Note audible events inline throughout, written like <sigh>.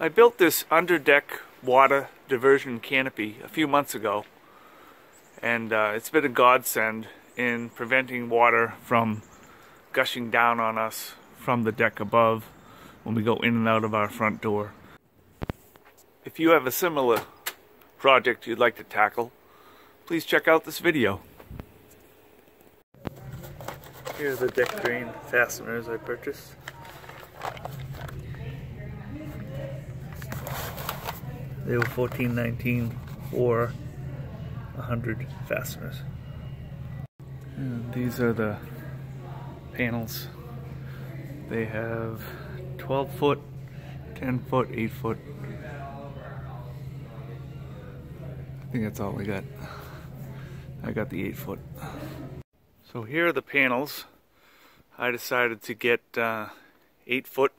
I built this underdeck water diversion canopy a few months ago and uh, it's been a godsend in preventing water from gushing down on us from the deck above when we go in and out of our front door. If you have a similar project you'd like to tackle, please check out this video. Here's the deck drain fasteners I purchased. They were fourteen nineteen for a hundred fasteners. And these are the panels. They have 12 foot, 10 foot, 8 foot. I think that's all we got. I got the 8 foot. So here are the panels. I decided to get uh, 8 foot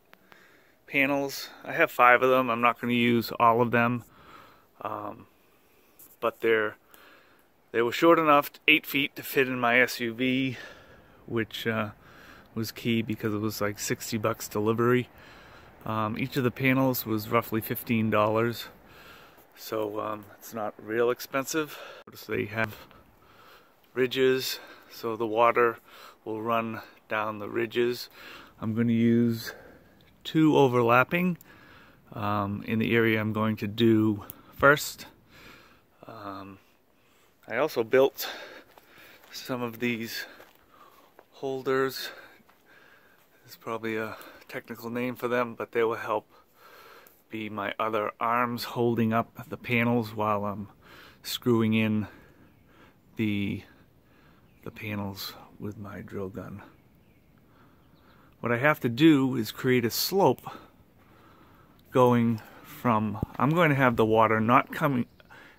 panels. I have five of them. I'm not going to use all of them. Um, but they're they were short enough, eight feet, to fit in my SUV, which uh, was key because it was like 60 bucks delivery. Um, each of the panels was roughly $15, so um, it's not real expensive. Notice they have ridges, so the water will run down the ridges. I'm going to use two overlapping um, in the area I'm going to do first. Um, I also built some of these holders. There's probably a technical name for them, but they will help be my other arms holding up the panels while I'm screwing in the the panels with my drill gun. What I have to do is create a slope going from, I'm going to have the water not coming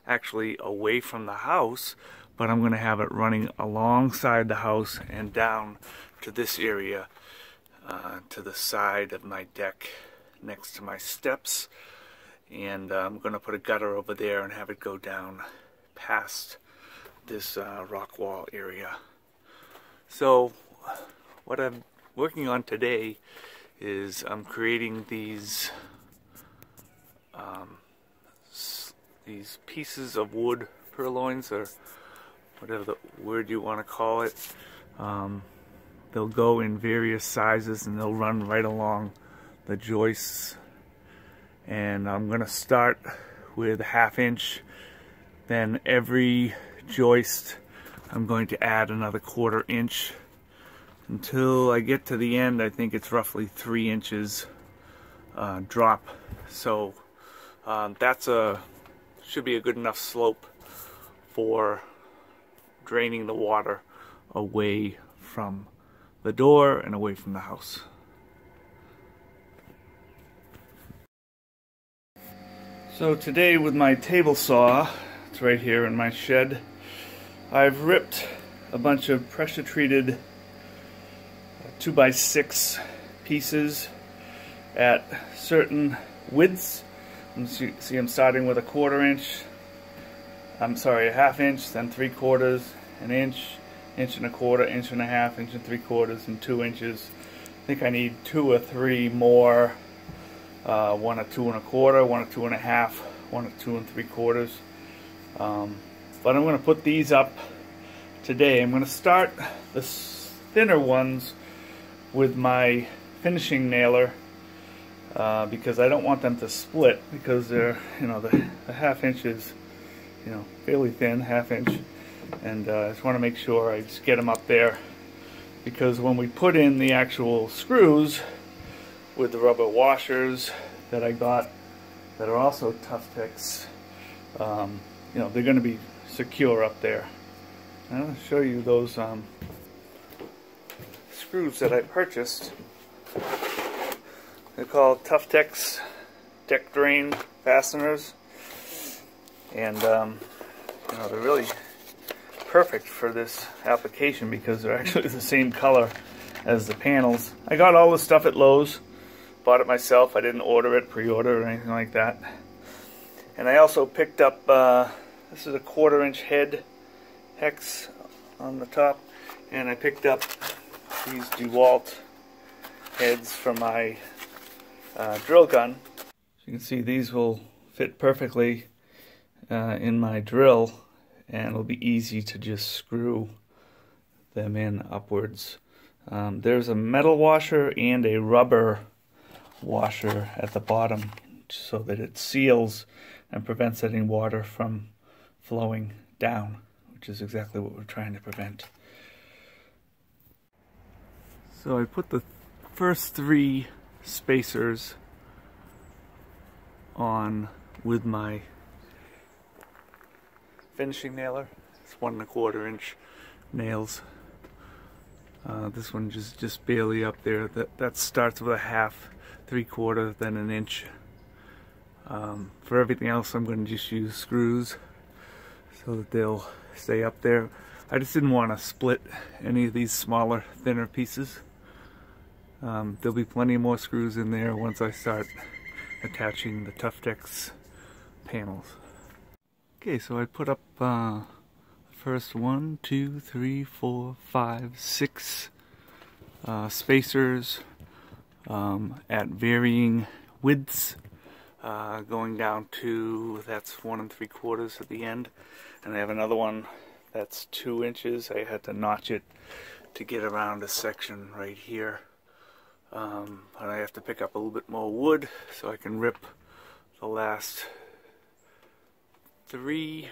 actually away from the house, but I'm going to have it running alongside the house and down to this area uh, to the side of my deck next to my steps. And uh, I'm going to put a gutter over there and have it go down past this uh, rock wall area. So what I'm working on today is I'm creating these um, these pieces of wood purloins or whatever the word you want to call it. Um, they'll go in various sizes and they'll run right along the joists. And I'm going to start with a half inch. Then every joist I'm going to add another quarter inch until I get to the end I think it's roughly three inches uh, drop so um, that's a should be a good enough slope for draining the water away from the door and away from the house. So today with my table saw, it's right here in my shed, I've ripped a bunch of pressure treated 2x6 pieces at certain widths you see I'm starting with a quarter inch, I'm sorry, a half inch, then three quarters, an inch, inch and a quarter, inch and a half, inch and three quarters, and two inches. I think I need two or three more, uh, one or two and a quarter, one or two and a half, one or two and three quarters. Um, but I'm going to put these up today. I'm going to start the thinner ones with my finishing nailer uh, because I don't want them to split because they're, you know, the, the half inch is, you know, fairly thin, half inch. And uh, I just want to make sure I just get them up there because when we put in the actual screws with the rubber washers that I got that are also Tuftex, um, you know, they're going to be secure up there. I'll show you those um, screws that I purchased. They're called Tuftex deck drain fasteners. And um, you know, they're really perfect for this application because they're <laughs> actually the same color as the panels. I got all this stuff at Lowe's. Bought it myself. I didn't order it, pre-order or anything like that. And I also picked up, uh, this is a quarter inch head hex on the top. And I picked up these DeWalt heads for my uh, drill gun. So you can see these will fit perfectly uh, in my drill and it'll be easy to just screw them in upwards. Um, there's a metal washer and a rubber washer at the bottom so that it seals and prevents any water from flowing down, which is exactly what we're trying to prevent. So I put the first three spacers on with my finishing nailer. It's one and a quarter inch nails. Uh, this one just just barely up there. That that starts with a half, three quarter, then an inch. Um, for everything else, I'm going to just use screws so that they'll stay up there. I just didn't want to split any of these smaller, thinner pieces. Um, there'll be plenty more screws in there once I start attaching the Tuftex panels. Okay, so I put up uh, first one, two, three, four, five, six uh, spacers um, at varying widths, uh, going down to that's one and three quarters at the end, and I have another one that's two inches. I had to notch it to get around a section right here. Um, and I have to pick up a little bit more wood so I can rip the last three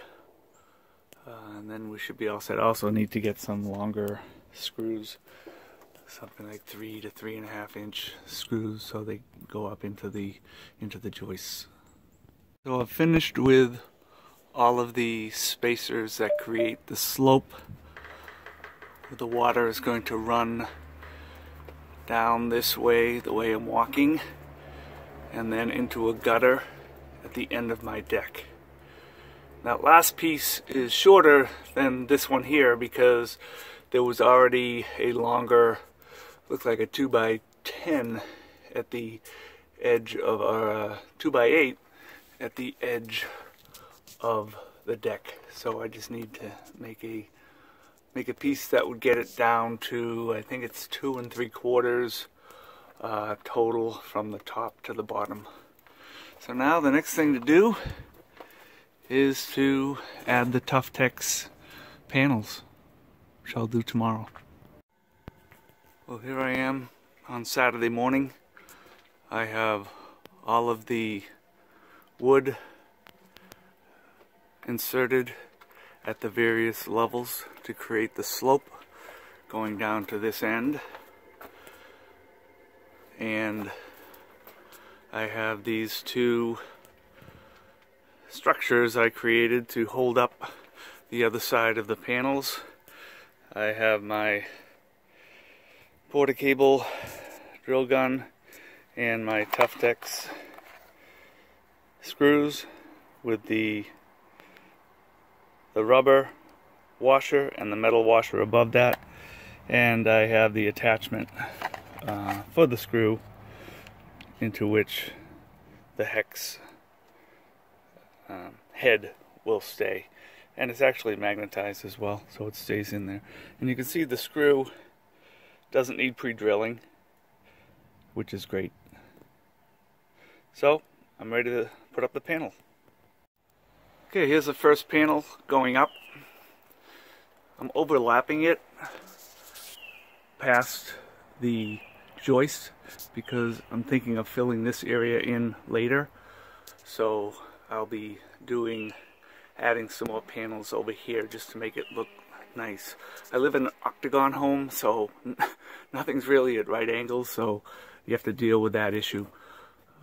uh, and then we should be all set. Also need to get some longer screws something like three to three and a half inch screws so they go up into the into the joists. So I've finished with all of the spacers that create the slope. Where the water is going to run down this way, the way I'm walking, and then into a gutter at the end of my deck. That last piece is shorter than this one here because there was already a longer, looks like a 2 by 10 at the edge of our uh, 2 by 8 at the edge of the deck. So I just need to make a make a piece that would get it down to I think it's two and three quarters uh, total from the top to the bottom. So now the next thing to do is to add the Tuftex panels, which I'll do tomorrow. Well, here I am on Saturday morning. I have all of the wood inserted at the various levels to create the slope going down to this end. And I have these two structures I created to hold up the other side of the panels. I have my Porter-Cable drill gun and my Tuftex screws with the the rubber washer and the metal washer above that. And I have the attachment uh, for the screw into which the hex um, head will stay. And it's actually magnetized as well so it stays in there. And you can see the screw doesn't need pre-drilling which is great. So I'm ready to put up the panel Okay, here's the first panel going up. I'm overlapping it past the joist because I'm thinking of filling this area in later. So I'll be doing, adding some more panels over here just to make it look nice. I live in an octagon home, so <laughs> nothing's really at right angles, so you have to deal with that issue.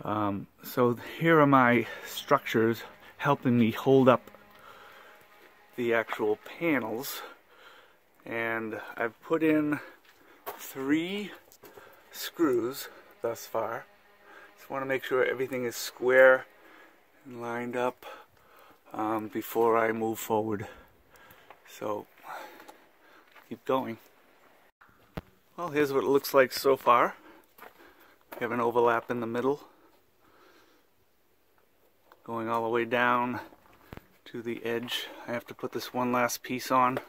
Um, so here are my structures helping me hold up the actual panels. And I've put in three screws thus far. Just want to make sure everything is square and lined up um, before I move forward. So keep going. Well here's what it looks like so far. We have an overlap in the middle going all the way down to the edge. I have to put this one last piece on,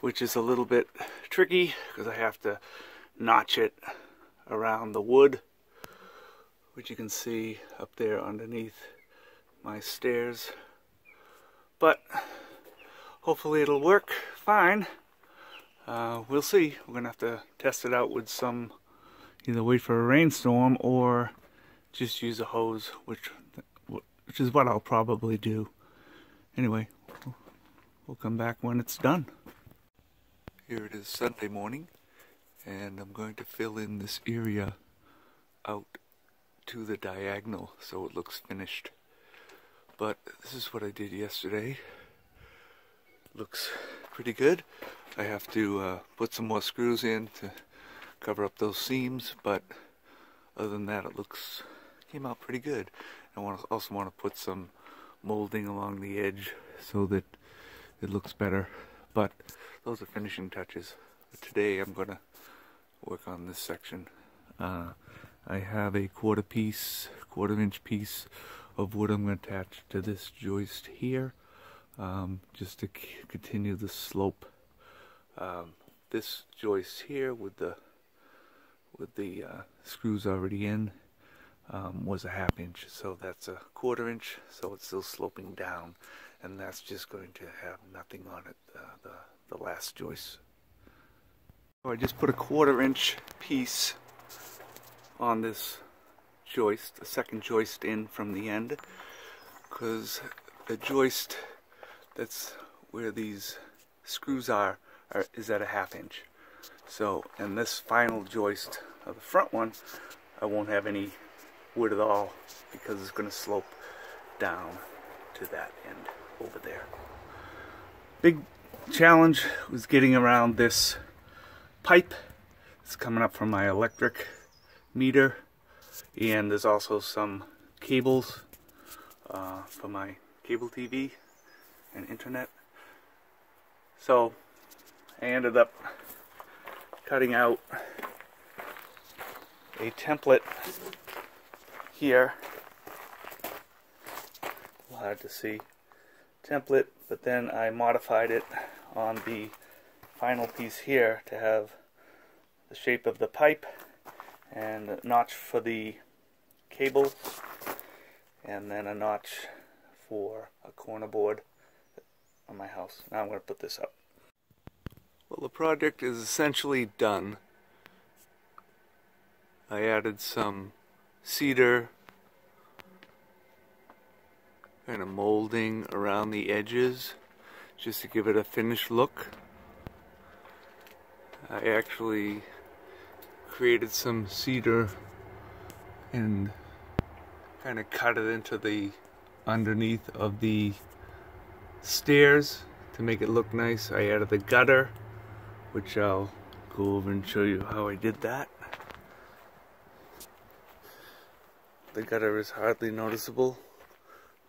which is a little bit tricky because I have to notch it around the wood which you can see up there underneath my stairs. But hopefully it'll work fine. Uh, we'll see. We're gonna have to test it out with some, either wait for a rainstorm or just use a hose, which which is what I'll probably do. Anyway, we'll come back when it's done. Here it is Sunday morning, and I'm going to fill in this area out to the diagonal so it looks finished. But this is what I did yesterday. Looks pretty good. I have to uh, put some more screws in to cover up those seams, but other than that it looks came out pretty good. I want to, also want to put some molding along the edge so that it looks better. But those are finishing touches. But today I'm going to work on this section. Uh, I have a quarter piece, quarter inch piece of wood I'm going to attach to this joist here um, just to continue the slope. Um, this joist here with the with the uh, screws already in um, was a half inch so that's a quarter inch so it's still sloping down and that's just going to have nothing on it uh, the, the last joist so I just put a quarter inch piece on this joist, the second joist in from the end, because the joist that's where these screws are, are is at a half inch. So, and this final joist of the front one, I won't have any wood at all because it's going to slope down to that end over there. Big challenge was getting around this pipe. It's coming up from my electric meter and there's also some cables uh, for my cable TV and internet. So I ended up cutting out a template here. Hard to see template, but then I modified it on the final piece here to have the shape of the pipe and a notch for the cable and then a notch for a corner board on my house. Now I'm going to put this up. Well, the project is essentially done. I added some cedar kind of molding around the edges just to give it a finished look. I actually created some cedar and kind of cut it into the underneath of the stairs to make it look nice. I added the gutter, which I'll go over and show you how I did that. The gutter is hardly noticeable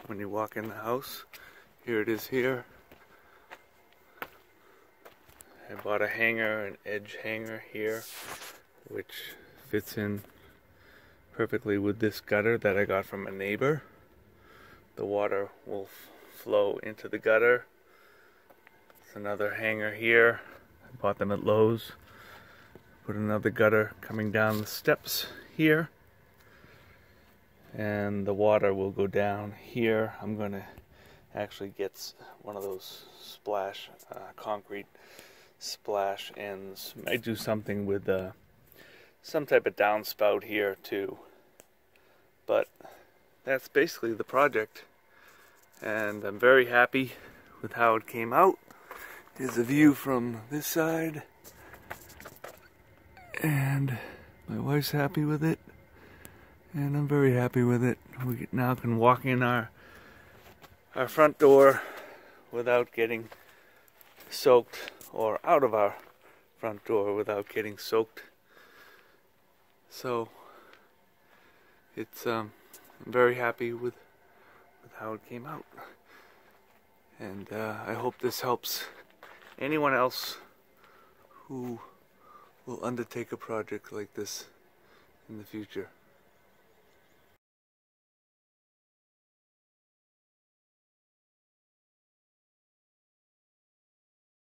when you walk in the house. Here it is here. I bought a hanger, an edge hanger here which fits in perfectly with this gutter that I got from a neighbor. The water will flow into the gutter. It's another hanger here. I bought them at Lowe's. Put another gutter coming down the steps here. And the water will go down here. I'm going to actually get one of those splash, uh, concrete splash ends. Might do something with uh, some type of downspout here too. But that's basically the project. And I'm very happy with how it came out. Here's a view from this side. And my wife's happy with it. And I'm very happy with it. We now can walk in our our front door without getting soaked or out of our front door without getting soaked so it's um, I'm very happy with with how it came out, and uh, I hope this helps anyone else who will undertake a project like this in the future.